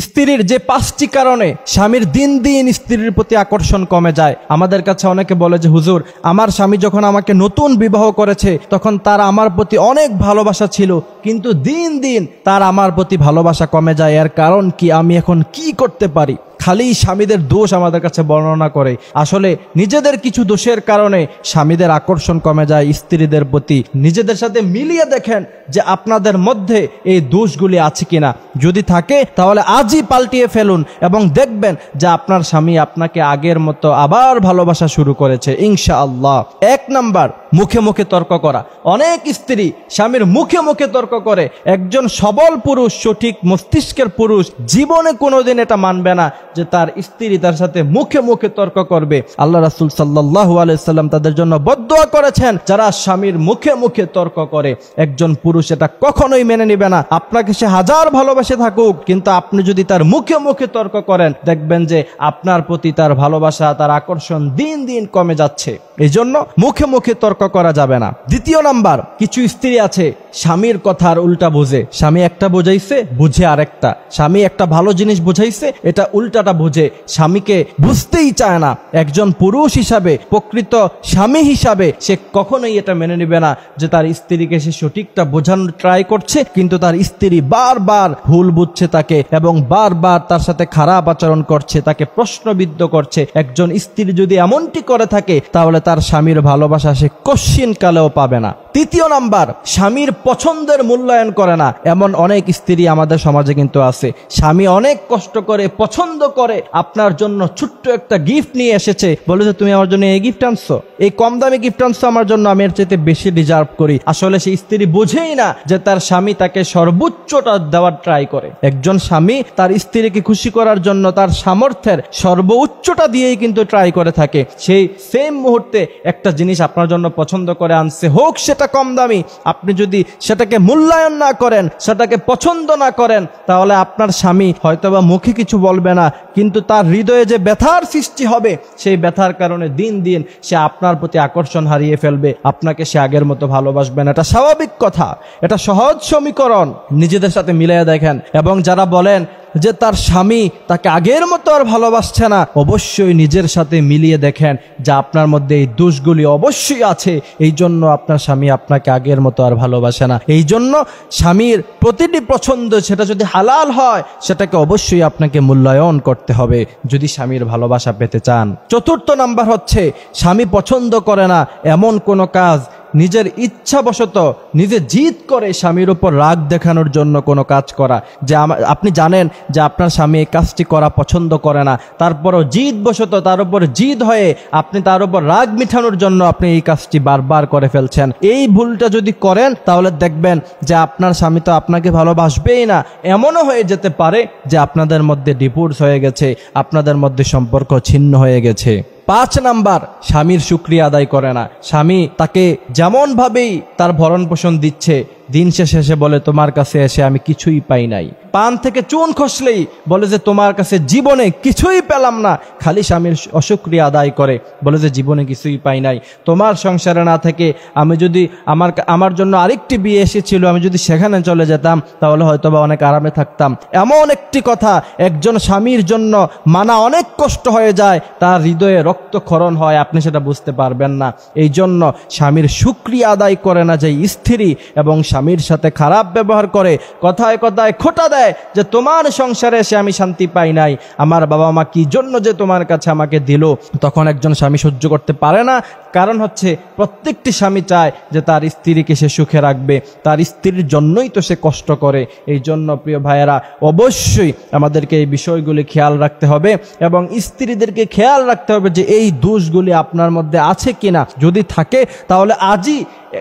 স্ত্রীর যে পাঁচটি কারণে স্বামীর দিন দিন স্ত্রীর প্রতি আকর্ষণ কমে যায়। আমাদের কাছে অনেকে বলে যে, হুজুর, আমার স্বামী যখন আমাকে নতুন বিবাহ করেছে, তখন তার আমার প্রতি অনেক ভালোবাসা ছিল, কিন্তু দিন দিন তার আমার প্রতি ভালোবাসা কমে যায়। এর কারণ কি? আমি এখন কি করতে পারি? খালি স্বামীদের দোষ আমাদের কাছে বর্ণনা করে। আসলে নিজেদের কিছু দোষের কারণে স্বামীদের আকর্ষণ কমে যায়, স্ত্রীদের প্রতি। নিজেদের সাথে মিলিয়ে দেখেন যে আপনাদের মধ্যে এই দোষগুলি আছে কিনা। যদি থাকে, তাহলে আজই পাল্টিয়ে ফেলুন এবং দেখবেন যে আপনার স্বামী আপনাকে আগের মতো আবার ভালোবাসা শুরু করেছে ইনশা আল্লাহ এক নাম্বার, মুখে মুখে তর্ক করা। অনেক স্ত্রী স্বামীর মুখে মুখে তর্ক করে, একজন সবল পুরুষ, সঠিক মস্তিষ্কের পুরুষ, জীবনে কোনোদিন এটা মানবে না। যে তার স্ত্রী তার সাথে মুখে মুখে তর্ক করবে। আল্লাহ রাসুল সাল্লাহ আলাইসাল্লাম তাদের জন্য বদোয়া করেছেন। যারা স্বামীর মুখে মুখে তর্ক করে, একজন পুরুষ এটা কখনোই মেনে নিবে না। আপনাকে সে হাজার ভালোবাসে থাকুক, কিন্তু আপনি যদি তার মুখে মুখে তর্ক করেন, দেখবেন যে আপনার প্রতি তার ভালোবাসা, তার আকর্ষণ দিন দিন কমে যাচ্ছে। এই জন্য মুখে মুখে তর্ক করা যাবে না। দ্বিতীয় নাম্বার কিছু স্ত্রী আছে, স্বামীর কথার উল্টা বোঝে। স্বামী একটা বোঝাইছে, বুঝে আরেকটা। স্বামী একটা ভালো জিনিস বুঝাইছে, এটা উল্টাটা বোঝে। স্বামীকে বুঝতেই চায় না। একজন পুরুষ হিসাবে, প্রকৃত স্বামী হিসাবে, সে কখনোই এটা মেনে নেবে না যে তার স্ত্রীকে সে সঠিকটা বোঝানোর ট্রাই করছে, কিন্তু তার স্ত্রী বারবার ভুল বুঝছে তাকে এবং বারবার তার সাথে খারাপ আচরণ করছে, তাকে প্রশ্নবিদ্ধ করছে। একজন স্ত্রী যদি এমনটি করে থাকে, তাহলে তার স্বামীর ভালোবাসা সে কশ্চিন কালেও পাবে না। তৃতীয় নাম্বার, স্বামীর পছন্দের মূল্যায়ন করে না। এমন অনেক স্ত্রী আমাদের সমাজে কিন্তু আছে। স্বামী অনেক কষ্ট করে, পছন্দ করে, আপনার জন্য ছোট্ট একটা গিফট নিয়ে এসেছে। বলে যে, তুমি আমার জন্য এই গিফট আনছো? এই কম দামি গিফট আনছো আমার জন্য, আমি এর চাইতে বেশি ডিজার্ভ করি। আসলে সেই স্ত্রী বোঝেই না যে, তার স্বামী তাকে সর্বোচ্চটা দেওয়ার ট্রাই করে। একজন স্বামী তার স্ত্রীকে খুশি করার জন্য তার সামর্থ্যের সর্বোচ্চটা দিয়েই কিন্তু ট্রাই করে থাকে। সেই সেম মুহূর্তে একটা জিনিস আপনার জন্য পছন্দ করে আনছে হোক, সেটা কম দামি। আপনি যদি সেটাকে মূল্যায়ন না করেন, সেটাকে পছন্দ না করেন, তাহলে আপনার স্বামী হয়তোবা মুখে কিছু বলবে না, কিন্তু তার হৃদয়ে যে ব্যথার সৃষ্টি হবে, সেই ব্যথার কারণে দিন দিন সে আপনার প্রতি আকর্ষণ হারিয়ে ফেলবে। আপনাকে সে আগের মতো ভালোবাসবে না। এটা স্বাভাবিক কথা। এটা সহজ সমীকরণ। নিজেদের সাথে মিলিয়ে দেখেন। এবং যারা বলেন যে তার স্বামী তাকে আগের মতো আর ভালোবাসছে না, অবশ্যই নিজের সাথে মিলিয়ে দেখেন যে আপনার মধ্যে এই দোষগুলি অবশ্যই আছে। এই জন্য আপনার স্বামী আপনাকে আগের মতো আর ভালোবাসে না। এই জন্য স্বামীর প্রতিটি পছন্দ সেটা যদি হালাল হয়, সেটাকে অবশ্যই আপনাকে মূল্যায়ন করতে হবে যদি স্বামীর ভালোবাসা পেতে চান। চতুর্থ নাম্বার হচ্ছে, স্বামী পছন্দ করে না এমন কোনো কাজ নিজের ইচ্ছাবশত নিজে জিদ করে স্বামীর উপর রাগ দেখানোর জন্য কোনো কাজ করা। যে আপনি জানেন যে আপনার স্বামী এই কাজটি করা পছন্দ করে না। তারপরও জিদ বশত তার উপর জিদ হয়ে আপনি তার উপর রাগ মিঠানোর জন্য আপনি এই কাজটি বারবার করে ফেলছেন। এই ভুলটা যদি করেন, তাহলে দেখবেন যে আপনার স্বামী তো আপনাকে ভালোবাসবেই না। এমনও হয়ে যেতে পারে যে আপনাদের মধ্যে ডিভোর্স হয়ে গেছে, আপনাদের মধ্যে সম্পর্ক ছিন্ন হয়ে গেছে। পাঁচ নাম্বার স্বামীর সুক্রিয়া আদায় করে না। স্বামী তাকে যেমনভাবেই তার ভরণ পোষণ দিচ্ছে দিন শেষে এসে বলে, তোমার কাছে এসে আমি কিছুই পাই নাই। পান থেকে চুন খসলেই বলে যে, তোমার কাছে জীবনে কিছুই পেলাম না। খালি স্বামীর অসুক্রিয়া আদায় করে বলে যে, জীবনে কিছুই পাই নাই। তোমার সংসারে না থেকে আমি যদি আমার আমার জন্য আরেকটি বিয়ে এসেছিল, আমি যদি সেখানে চলে যেতাম, তাহলে হয়তো বা অনেক আরামে থাকতাম। এমন একটি কথা একজন স্বামীর জন্য মানা অনেক কষ্ট হয়ে যায়, তার হৃদয়ে রক্তক্ষরণ হয়, আপনি সেটা বুঝতে পারবেন না। এই জন্য স্বামীর সুক্রিয়া আদায় করে না যে, স্ত্রী এবং স্বামীর সাথে খারাপ ব্যবহার করে, কথায় কথায় খোটা দেয় যে তোমার সংসারে এসে আমি শান্তি পাই নাই। আমার বাবা মা কি জন্য যে তোমার কাছে আমাকে দিল? তখন একজন স্বামী সহ্য করতে পারে না। কারণ হচ্ছে, প্রত্যেকটি স্বামী চায় যে তার স্ত্রীকে সে সুখে রাখবে। তার স্ত্রীর জন্যই তো সে কষ্ট করে। এই জন্য, প্রিয় ভাইয়েরা, অবশ্যই আমাদেরকে এই বিষয়গুলি খেয়াল রাখতে হবে এবং স্ত্রীদেরকে খেয়াল রাখতে হবে যে এই দোষগুলি আপনার মধ্যে আছে কিনা। যদি থাকে, তাহলে আজই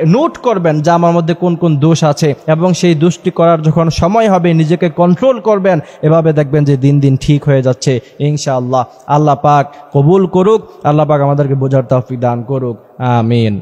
নোট করবেন যে আমার মধ্যে কোন কোন দোষ আছে এবং সেই দোষটি করার যখন সময় হবে, নিজেকে কন্ট্রোল করবেন, এভাবে দেখবেন যে দিন দিন ঠিক হয়ে যাচ্ছে। ইনশাআল্লাহ। আল্লাহ পাক কবুল করুক, আল্লাহ পাক আমাদেরকে বোঝার তৌফিক দান করুক। আমিন।